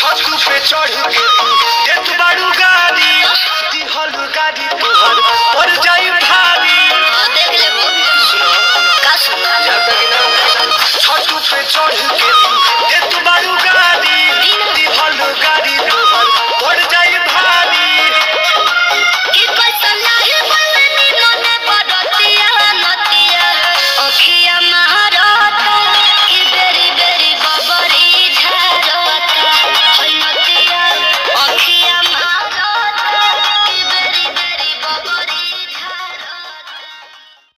छत पे चढ़ के